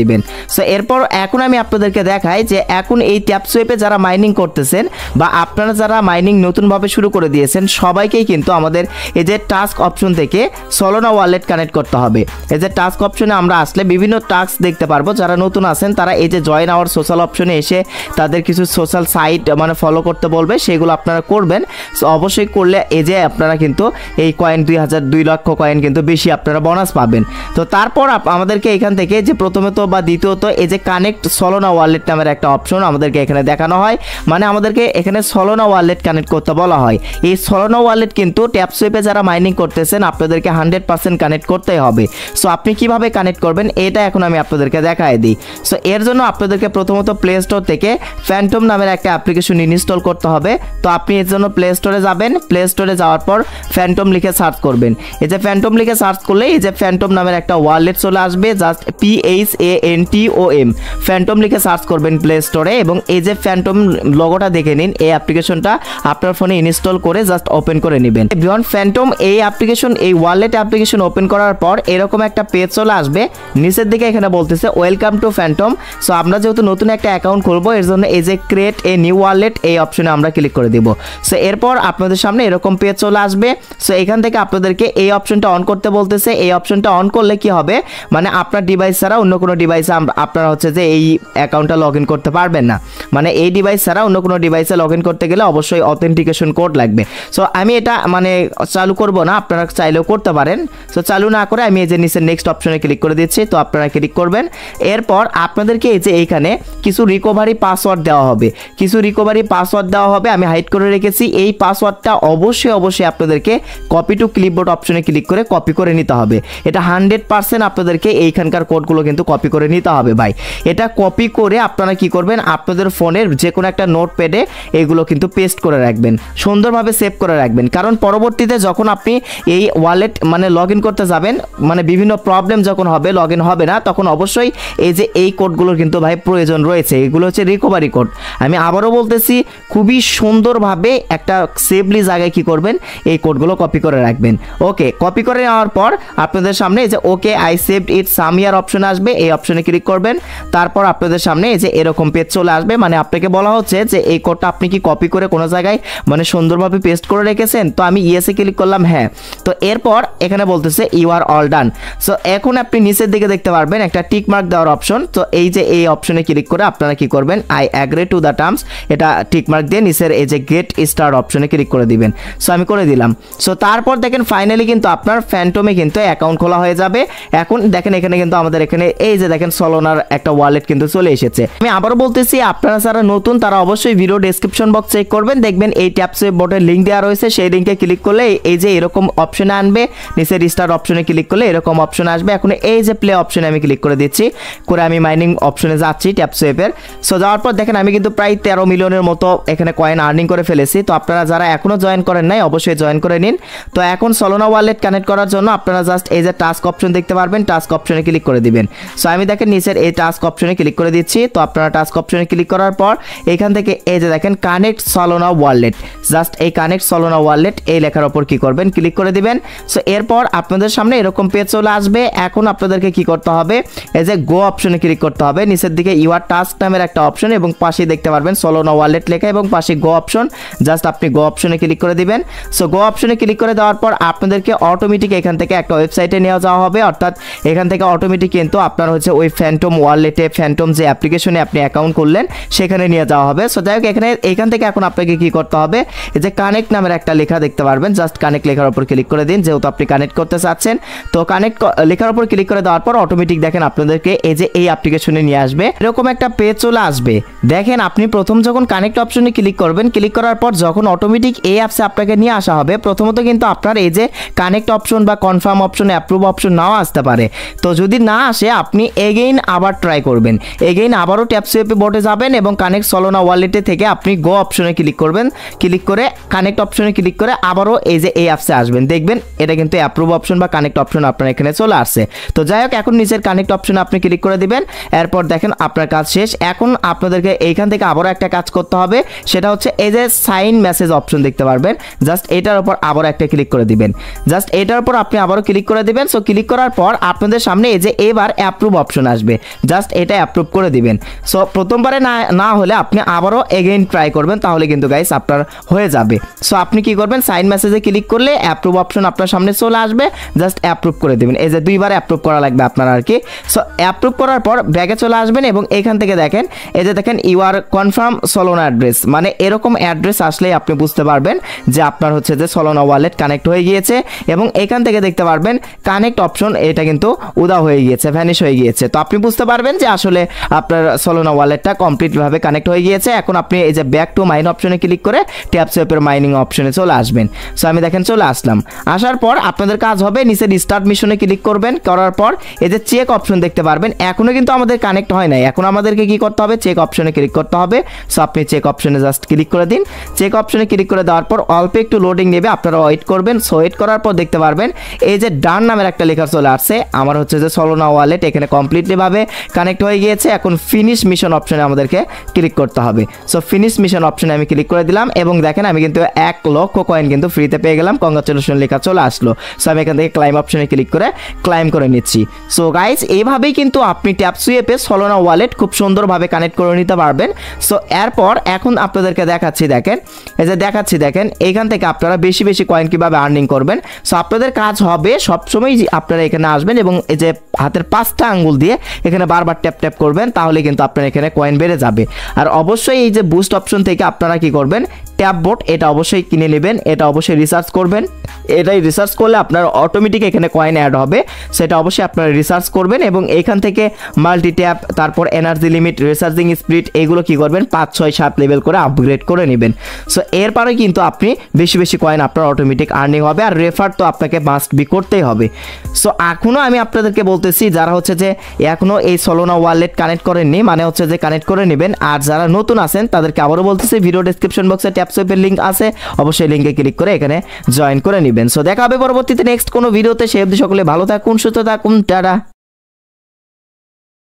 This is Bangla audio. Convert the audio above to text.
দিবেন। সো এরপর এখন আমি আপনাদেরকে দেখাই যে এখন এই ট্যাপ সুইপে যারা মাইনিং করতেছেন বা আপনারা যারা মাইনিং নতুনভাবে শুরু করে দিয়েছেন, সবাইকেই কিন্তু আমাদের এই যে টাস্ক অপশন থেকে সলোনা ওয়ালেট কানেক্ট করতে হবে। এই যে টাস্ক অপশনে আমরা আসলে বিভিন্ন টাস্ক দেখতে পারব। যারা নতুন আছেন, তারা এই যে জয়েন আওয়ার সোশ্যাল অপশনে এসে তাদের কিছু সোশ্যাল সাইট মানে ফলো করতে বলবে, সেগুলো আপনারা করবেন। সো অবশ্যই করলে এই যে আপনারা কিন্তু এই কয়েন দুই হাজার দুই লক্ষ কয়েন কিন্তু বেশি আপনারা বোনাস পাবেন। তো তারপর আমাদেরকে এখান থেকে যে প্রথমত বা দ্বিতীয়ত এই যে কানেক্ট সলোনা ওয়ালেট নামের একটা অপশন আমাদেরকে এখানে দেখানো হয়। মানে আমাদেরকে এখানে সলোনা ওয়ালেট কানেক্ট করতে বলা হয়। এই সলোনা ওয়ালেট কিন্তু ট্যাপ সুইপে যারা মাইনিং করতেছেন, আপনাদেরকে হান্ড্রেড পার্সেন্ট কানেক্ট করতে হবে। সো আপনি কীভাবে কানেক্ট করবেন, এটা এখন আমি আপনাদেরকে দেখায় দিই। সো এর জন্য আপনাদেরকে প্রথমত প্লে স্টোর থেকে ফ্যান্টম নামের একটা অ্যাপ্লিকেশন ইনস্টল করতে হবে। তো, আপনি এর জন্য প্লে স্টোরে যাবেন। প্লে স্টোরে যাওয়ার পর ফ্যান্টম লিখে সার্চ করবেন। এই যে ফ্যান্টম লিখে সার্চ করলে এই যে ফ্যান্টম নামের একটা ওয়ালেট চলে আসবে। Just P H A N T O M Phantom লিখে সার্চ করবেন প্লে স্টোরে এবং এই যে ফ্যান্টম লোগোটা দেখে নিন, এই অ্যাপ্লিকেশনটা আপনার ফোনে ইনস্টল করে জাস্ট ওপেন করে নেবেন। বিয়ন্ড ফ্যান্টম এই অ্যাপ্লিকেশন এই ওয়ালেট অ্যাপ্লিকেশন ওপেন করার পর এরকম একটা পেজ চলে আসবে। নিচের দিকে এখানে বলতেছে ওয়েলকাম টু ফ্যান্টম সো আমরা যেহেতু নতুন একটা অ্যাকাউন্ট খুলবো, এর জন্য এই যে ক্রিয়েট এ নিউ ওয়ালেট এই অপশনে আমরা ক্লিক করে দিব। সো এরপর আপনাদের সামনে এরকম পেজ চলে আসবে। সো এখান থেকে আপনাদেরকে এই অপশনটা অন করতে বলতেছে। এই অপশনটা অন করলে কি হবে? মানে আপনার ডিভাইস ছাড়া অন্য কোনো ডিভাইসে আপনারা হচ্ছে যে এই অ্যাকাউন্টটা লগ ইন করতে পারবেন না। মানে এই ডিভাইস ছাড়া অন্য কোনো ডিভাইসে লগ ইন করতে গেলে অবশ্যই অথেন্টিকেশন কোড লাগবে। সো আমি এটা মানে চালু করব না, আপনারা চাইলেও করতে পারেন। সো চালু না করে আমি এই যে নিচের নেক্সট অপশনে ক্লিক করে দিচ্ছি, তো আপনারা ক্লিক করবেন। এরপর আপনাদেরকে এই যে এইখানে কিছু রিকভারি পাসওয়ার্ড দেওয়া হবে। কিছু রিকভারি পাসওয়ার্ড দেওয়া হবে, আমি হাইড করে রেখেছি। এই পাসওয়ার্ডটা অবশ্যই অবশ্যই আপনাদেরকে কপি টু ক্লিপবোর্ড অপশনে ক্লিক করে কপি করে নিতে হবে। এটা হান্ড্রেড পার্সেন্ট আপনাদেরকে এইখানকার কোডগুলো কিন্তু কপি করে নিতে হবে ভাই। এটা কপি করে আপনারা কি করবেন, আপনাদের ফোনের যে কোনো একটা নোট প্যাডে এগুলো কিন্তু পেস্ট করে রাখবেন, সুন্দরভাবে সেভ করে রাখবেন। কারণ পরবর্তীতে যখন আপনি এই ওয়ালেট মানে লগ করতে যাবেন মানে বিভিন্ন প্রবলেম যখন হবে লগ হবে না, তখন অবশ্যই এই যে এই কোডগুলোর কিন্তু ভাই প্রয়োজন রয়েছে। এগুলো হচ্ছে রিকভারি কোড আমি আবারও বলতেছি, খুবই সুন্দরভাবে একটা সেফলি জায়গায় কি করবেন, এই কোডগুলো কপি করে রাখবেন। ওকে কপি করে নেওয়ার পর আপনাদের সামনে যে okay I saved it সামিয়ার option আসবে, এই অপশনে ক্লিক করবেন। তারপর আপনাদের সামনে এই যে এরকম পেজ চলে আসবে। মানে আপনাকে বলা হচ্ছে যে এই কোডটা আপনি কি কপি করে কোনো জায়গায় মানে সুন্দরভাবে পেস্ট করে রেখেছেন? তো আমি ইয়েসে ক্লিক করলাম হ্যাঁ। তো এরপর এখানে বলতেছে you are all done so এখন আপনি নিচের দিকে দেখতে পারবেন একটা টিক মার্ক দেওয়ার অপশন তো এই যে এই অপশনে ক্লিক করে আপনারা কি করবেন? I agree to the terms এটা টিক মার্ক দিয়ে নিচের এই যে গেট স্টার অপশনে ক্লিক করে দিবেন। সো আমি করে দিলাম। সো তারপর দেখেন ফাইনালি কিন্তু আপনার ফ্যান্টমে কিন্তু অ্যাকাউন্ট খোলা হয়ে যাবে। এখন দেখেন এখানে কিন্তু আমাদের এখানে এই যে দেখেন সলোনার একটা ওয়ালেট কিন্তু চলে এসেছে। আমি আবারও বলতেছি, আপনারা যারা নতুন, তারা অবশ্যই ভিডিও ডেসক্রিপশন বক্স চেক করবেন। দেখবেন এই ট্যাপসে বোর্ডের লিঙ্ক দেওয়া রয়েছে, সেই লিঙ্কে ক্লিক করলে এই যে এরকম অপশনে আনবে, নিচের স্টার অপশনে ক্লিক করলে এরকম অপশন আসবে। এখন এই যে প্লে অপশনে আমি ক্লিক করে দিচ্ছি, করে আমি মাইনিং অপশনে যাচ্ছি ট্যাপসেপের সো যাওয়ার পর দেখেন আমি কিন্তু প্রায় তেরো মিলিয়নের মতো এখানে কয়েন আর্নিং করে ফেলেছি। তো আপনারা যারা এখনও জয়েন করেন নাই, অবশ্যই জয়েন করে নিন। তো এখন সলোনা ওয়ালেট কানেক্ট করার জন্য আপনারা জাস্ট এই যে টাস্ক অপশন দেখতে পারবেন টাস্ক অপশনে ক্লিক করে দিবেন। সো আমি দেখেন নিচের এই টাস্ক অপশনে ক্লিক করে দিচ্ছি। তো আপনারা টাস্ক অপশনে ক্লিক করার পর এখান থেকে এই যে দেখেন কানেক্ট সলোনা ওয়ালেট জাস্ট এই কানেক্ট সলোনা ওয়ালেট এই লেখার ওপর কি করবেন? ক্লিক করে দিবেন। সো এরপর আপনাদের সামনে এরকম পেজ চলে আসবে। এখন আপনাদেরকে কি করতে হবে? এই যে গো অপশনে ক্লিক করতে হবে। নিচের দিকে ইউআর টাস্ক নামের একটা অপশন এবং পাশে দেখতে পারবেন সলোনা ওয়ালেট লেখা এবং পাশে গো অপশন জাস্ট আপনি গো অপশনে ক্লিক করে দিবেন। সো গো অপশনে ক্লিক করে দেওয়ার পর আপনাদেরকে অটোমেটিক এখান থেকে একটা ওয়েবসাইটে নিয়ে যাওয়া হবে। অর্থাৎ এখান থেকে অটোমেটিক কিন্তু আপনার হচ্ছে ওই ফ্যান্টম ওয়ালেটে ফ্যান্টম যে অ্যাপ্লিকেশনে আপনি অ্যাকাউন্ট করলেন, সেখানে নিয়ে যাওয়া হবে। সো যাই হোক, এখানে, এখান থেকে এখন আপনাকে কি করতে হবে? এই যে কানেক্ট নামের একটা লেখা দেখতে পারবেন। জাস্ট কানেক্ট লেখার উপর ক্লিক করে দিন। যেহেতু আপনি কানেক্ট করতে চাচ্ছেন, তো কানেক্ট লেখার উপর ক্লিক করে দেওয়ার পর অটোমেটিক দেখেন আপনাদেরকে এই যে এই অ্যাপ্লিকেশনে নিয়ে আসবে। এরকম একটা পেজ চলে আসবে। দেখেন, আপনি প্রথম যখন কানেক্ট অপশনে ক্লিক করবেন ক্লিক করার পর যখন অটোমেটিক এই অ্যাপসে আপনাকে নিয়ে আসা হবে, প্রথমত কিন্তু আপনার এই যে কানেক্ট অপশন বা কনফার্ম অপশন অ্যাপ্রুভ অপশন নাও আসতে পারে। তো যদি না আসে, আপনি এগেইন আবার ট্রাই করবেন। এগেইন আবারও ট্যাপ সুইপে বোর্ডে যাবেন এবং কানেক্ট সলোনা ওয়ালেটে থেকে আপনি গো অপশনে ক্লিক করবেন। ক্লিক করে কানেক্ট অপশনে ক্লিক করে আবারও এই যে এই অ্যাপসে আসবেন। দেখবেন এটা কিন্তু অ্যাপ্রুভ অপশন বা কানেক্ট অপশন আপনার এখানে চলে আসছে। তো যাই হোক, এখন নিচের কানেক্ট অপশনে আপনি ক্লিক করে দিবেন। এরপর দেখেন আপনার কাজ শেষ। এখন আপনাদেরকে এইখান থেকে আবারও একটা কাজ করতে হবে। সেটা হচ্ছে এই যে সাইন মেসেজ অপশন দেখতে পারবেন। জাস্ট এটার উপর আবারও একটা ক্লিক করে দিবেন। জাস্ট এটার উপর আপনি আবারও ক্লিক করে দিবেন। সো ক্লিক করার পর আপনাদের সামনে এই যে এবার অ্যাপ্রুভ অপশন আসবে। জাস্ট এটা অ্যাপ্রুভ করে দিবেন। সো প্রথমবারে না না হলে আপনি আবারও এগেইন ট্রাই করবেন, তাহলে কিন্তু গাইস আপনার হয়ে যাবে। সো আপনি কি করবেন? সাইন মেসেজে ক্লিক করলে অ্যাপ্রুভ অপশন আপনার সামনে চলে আসবে। জাস্ট অ্যাপ্রুভ করে দেবেন। এই যে দুইবার অ্যাপ্রুভ করা লাগবে আপনার আর কি। সো অ্যাপ্রুভ করার পর ব্যাগে চলে আসবেন এবং এখান থেকে দেখেন, এই যে দেখেন you are confirm Solana address মানে এরকম অ্যাড্রেস আসলেই আপনি বুঝতে পারবেন যে আপনার হচ্ছে যে সলোনা ওয়ালেট কানেক্ট হয়ে গিয়েছে এবং এখান থেকে দেখতে পারবেন কানেক্ট অপশন এটা কিন্তু উদা হয়ে গিয়েছে ভ্যানিশ হয়ে গিয়েছে। তো আপনি বুঝতে পারবেন যে আসলে আপনার সলোনা ওয়ালেটটা কমপ্লিটভাবে কানেক্ট হয়ে গিয়েছে। এখন আপনি এই যে ব্যাক টু মাইন অপশনে ক্লিক করে ট্যাপ সোয়েপের মাইনিং অপশনে চলে আসবেন। সো আমি দেখেন চলে আসলাম। আসার পর আপনাদের কাজ হবে নিচে রিস্টার্ট মিশনে ক্লিক করবেন। করার পর এই যে চেক অপশন দেখতে পারবেন। এখনও কিন্তু আমাদের কানেক্ট হয় নাই। এখন আমাদেরকে কি করতে হবে? চেক অপশনে ক্লিক করতে হবে। সো আপনি চেক অপশনে জাস্ট ক্লিক করে দিন। চেক অপশনে ক্লিক করে দেওয়ার পর অল্প একটু লোডিং নেবে। আপনারা ওয়েট করবেন। সো ওয়েট করার পর দেখতে পারবেন। এই যে ডান নামের একটা লেখা চলে আসছে। আমার হচ্ছে যে সলোনা ওয়ালেট এখানে কমপ্লিটলিভাবে কানেক্ট হয়ে গিয়েছে, এখন ফিনিশ মিশন অপশনে আমাদেরকে ক্লিক করতে হবে। সো ফিনিশ মিশন অপশনে আমি ক্লিক করে দিলাম এবং দেখেন আমি কিন্তু এক লক্ষ কয়েন কিন্তু ফ্রিতে পেয়ে গেলাম। কংগ্রাচুলেশন লেখা চলে আসলো। সো আমি এখান থেকে ক্লাইম অপশনে ক্লিক করে ক্লাইম করে নিচ্ছি। সো গাইজ এইভাবেই কিন্তু আপনি ট্যাপ সুয়েপে সলোনা ওয়ালেট খুব সুন্দরভাবে কানেক্ট করে নিতে পারবেন। সো এরপর এখন আপনাদেরকে দেখাচ্ছি, দেখেন, এই যে দেখাচ্ছি, দেখেন এইখান থেকে আপনারা বেশি বেশি কয়েন কীভাবে আর্নিং করবেন? সো আপনাদের কাজ হবে সবসময় আপনারা এখানে আসবেন এবং এই যে হাতের পাঁচটা আঙ্গুল দিয়ে এখানে বারবার ট্যাপ ট্যাপ করবেন তাহলে কিন্তু আপনার এখানে কয়েন বেড়ে যাবে। আর অবশ্যই এই যে বুস্ট অপশন থেকে আপনারা কি করবেন? ট্যাপ বোর্ড, এটা অবশ্যই কিনে নেবেন, এটা অবশ্যই রিসার্চ করবেন। এটাই রিসার্চ করলে আপনার অটোমেটিক এখানে কয়েন অ্যাড হবে। সেটা অবশ্যই আপনারা রিসার্চ করবেন এবং এখান থেকে মাল্টি ট্যাপ তারপর এনার্জি লিমিট রিসার্চিং স্পিড এগুলো কি করবেন? পাঁচ, ছয়, সাত লেভেল করে আপগ্রেড করে নেবেন। সো এরপরে কিন্তু আপনি বেশি বেশি কয়েন আপনার অটোমেটিক আর্নিং হবে আর রেফার তো আপনাকে মাস্ট বি করতেই হবে। সো এখনও আমি আপনাদেরকে বলতেছি, যারা হচ্ছে যে এখনও এই সলোনা ওয়ালেট কানেক্ট করেননি মানে হচ্ছে যে কানেক্ট করে নেবেন, আর যারা নতুন আছেন, তাদেরকে আবারও বলতেছি ভিডিও ডিসক্রিপশন বক্সে সোয়েপের লিঙ্ক আছে, অবশ্যই লিঙ্কে ক্লিক করে এখানে জয়েন করে নেবেন। সো দেখা হবে পরবর্তীতে নেক্সট কোনো ভিডিওতে সে সকলে ভালো থাকুন, সুস্থ থাকুন, টাটা।